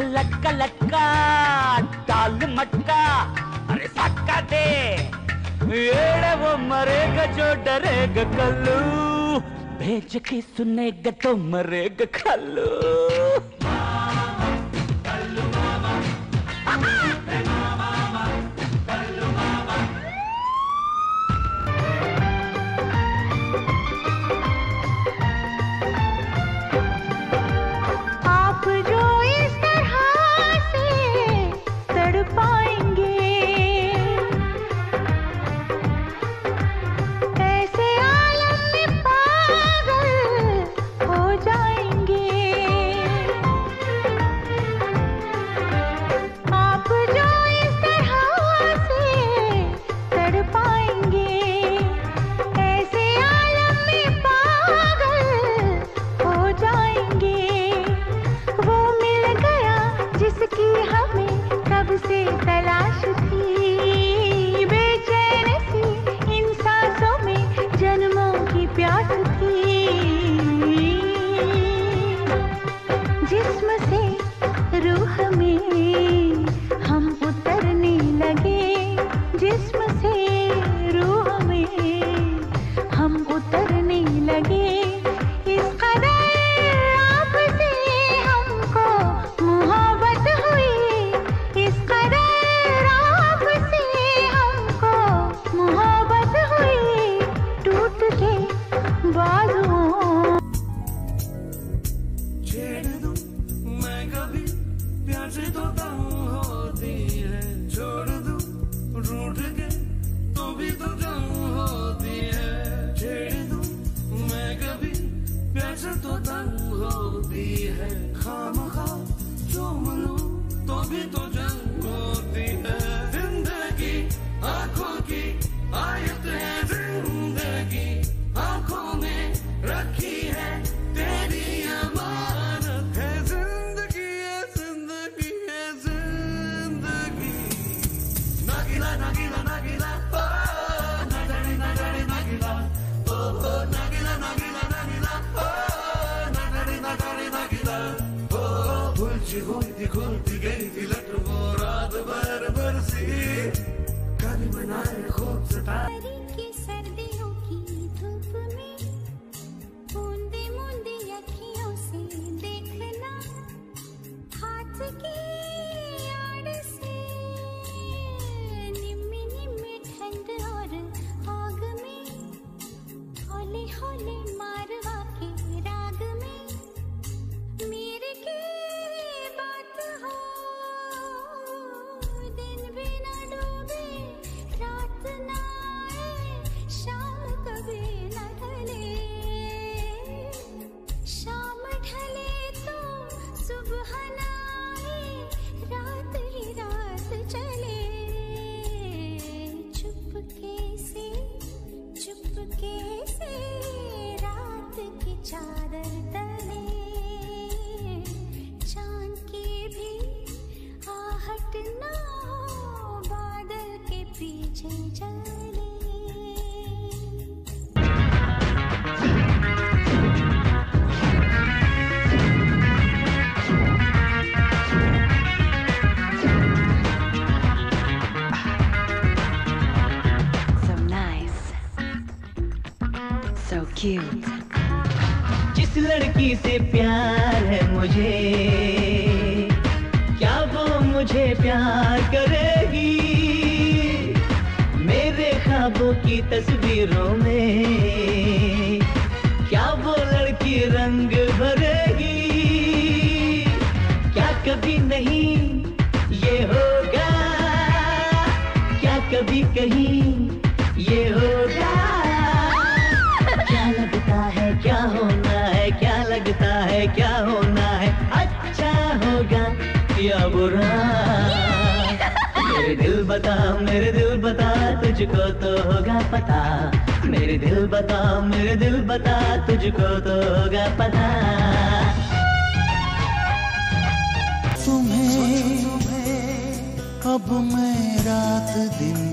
लक्का लक्का टाल मटका अरे सक्का दे ఏడవ మరేగ జోడరేగ కళ్ళు. భేజకి సునేగ తొమ్మరేగ కళ్ళు. Bye. क्यूट जिस लड़की से प्यार है मुझे, क्या वो मुझे प्यार करेगी? मेरे ख्वाबों की तस्वीरों में, क्या वो लड़की रंग भरेगी? क्या कभी नहीं ये होगा? क्या कभी कहीं मेरे दिल बता, मेरे दिल बता, तुझको तो होगा पता। मेरे दिल बता, मेरे दिल बता, तुझको तो होगा पता। तुम्हें अब मैं रात दिन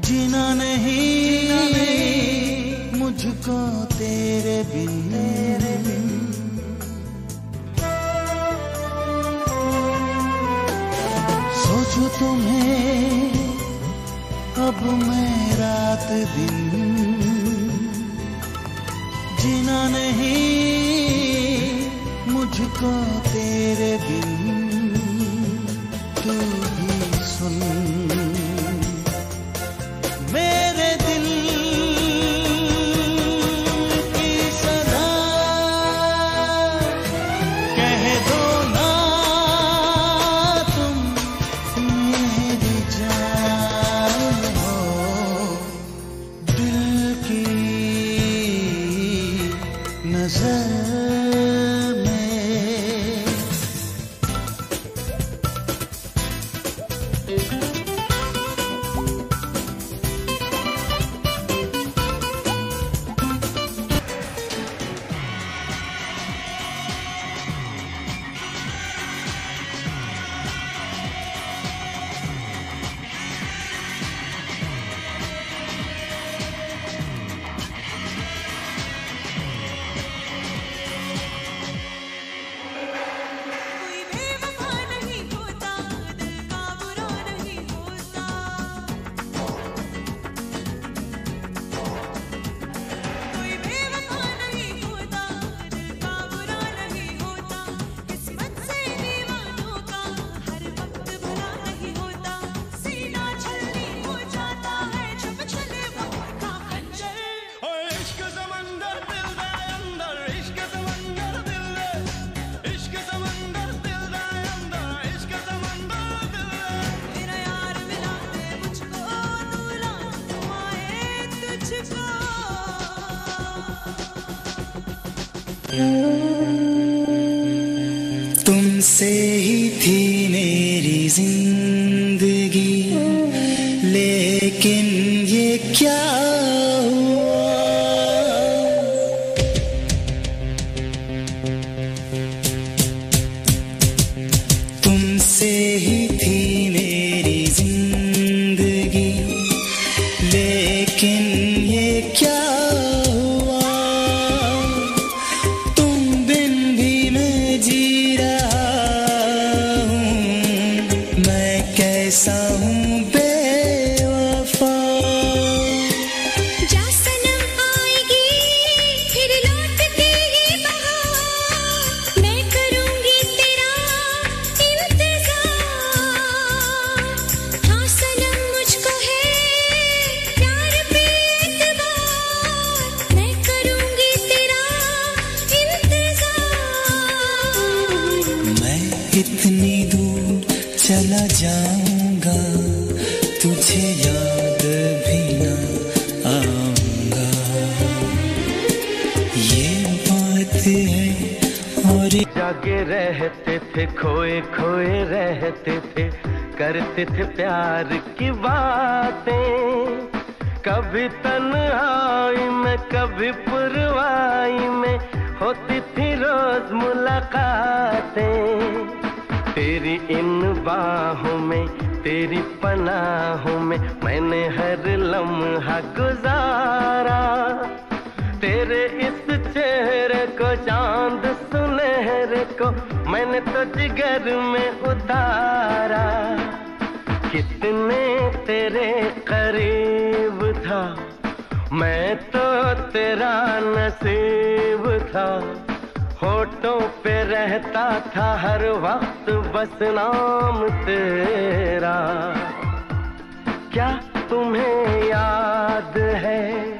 जीना नहीं। मुझको तेरे बिन सोचो तुम्हें अब मैं रात दिन जीना नहीं मुझको तेरे बिन तू भी सुन। नज़र तुमसे ही थी मेरी ज़िंदगी। लेकिन ये क्या रहते थे, खोए खोए रहते थे, करते थे प्यार की बातें। कभी तन्हाई में, कभी पुरवाई में होती थी रोज मुलाकातें। तेरी इन बाहों में, तेरी पनाहों में मैंने हर लम्हा गुजारा। तेरे इस चेहरे को सुनहरे को मैंने तो जिगर में उतारा। कितने तेरे करीब था, मैं तो तेरा नसीब था। होठों पे रहता था हर वक्त, बस नाम तेरा। क्या तुम्हें याद है? हाँ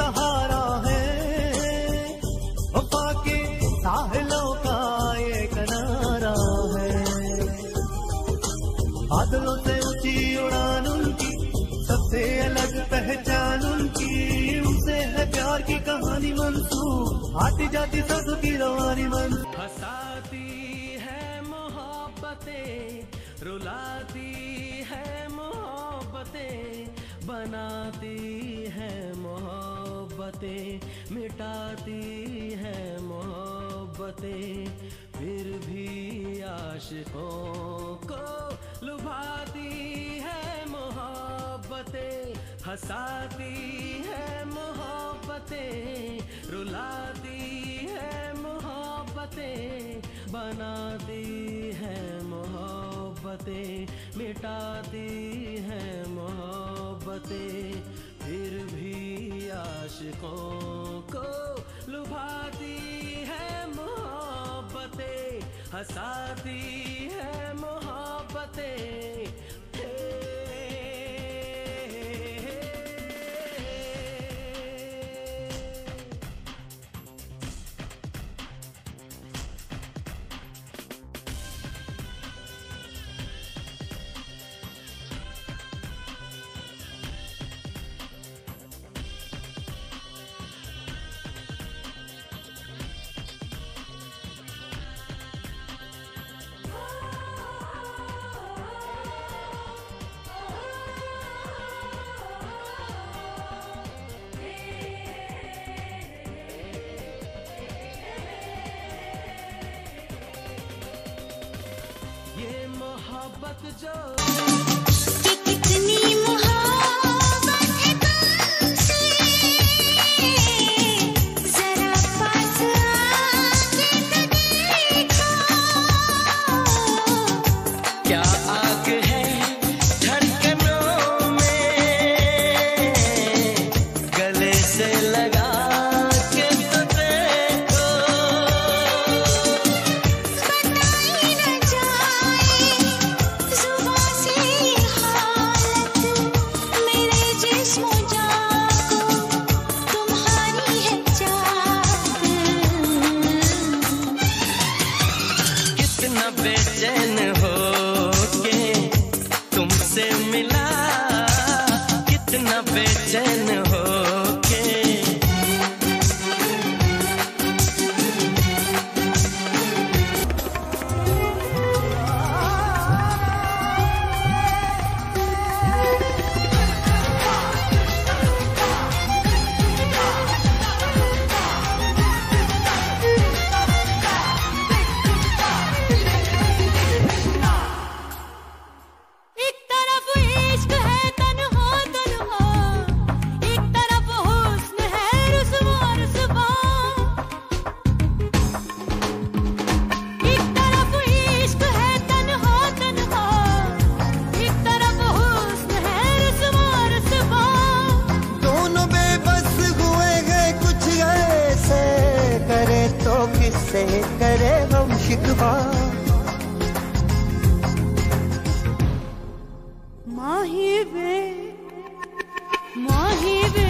सहारा है। वफा के साहिलों का ये किनारा है। बादलों से ऊँची उड़ान उनकी, सबसे अलग पहचान उनकी। उनसे है प्यार की कहानी मंसूर आती जाती सब की रवानी मंसूर हंसाती है मोहब्बतें, रुलाती है मोहब्बतें, बनाती मोहब्बतें मिटाती है मोहब्बतें, फिर भी आशिकों को लुभाती है मोहब्बतें, हंसाती है मोहब्बतें, रुलाती है मोहब्बतें, बनाती है मोहब्बतें, मिटाती है मोहब्बतें। आशिकों को लुभाती है मोहब्बतें हंसाती है मोहब्बतें। मोहब्बत जो करे हम शिकवा माही बे माही बे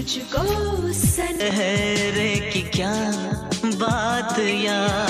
तुझको सनहरे की क्या बात याद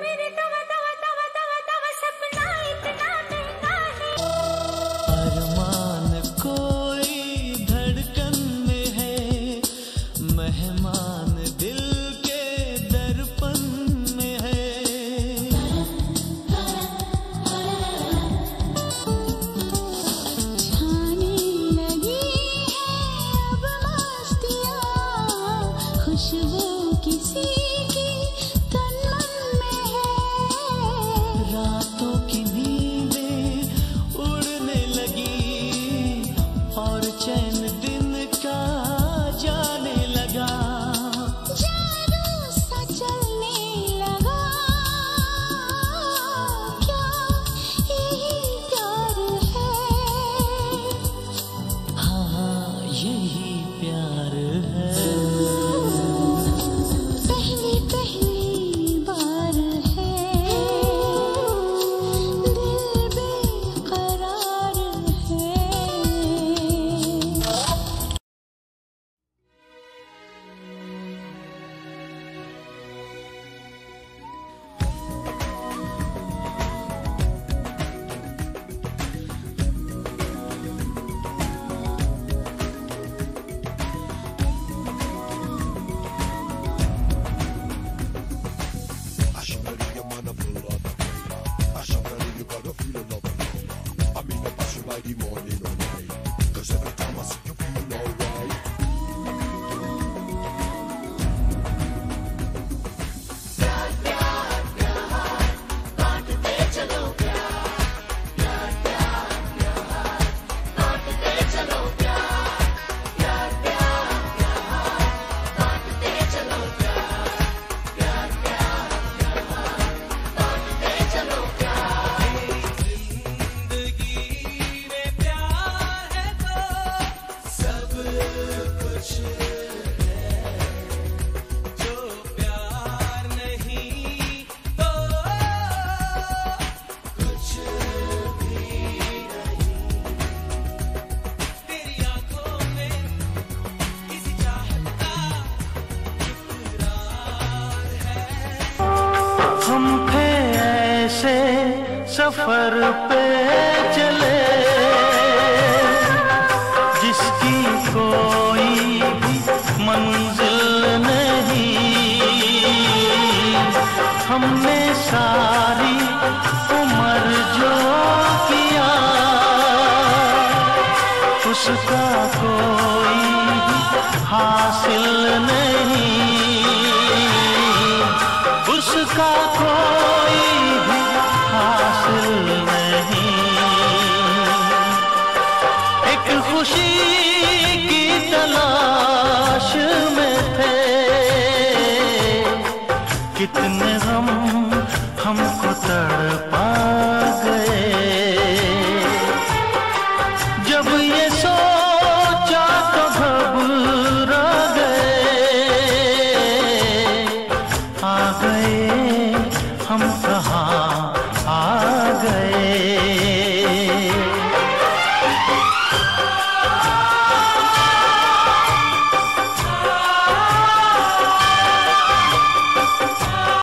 सफ़र पे चले। जिसकी कोई मंजिल नहीं। हमने सारी उम्र जो किया उसका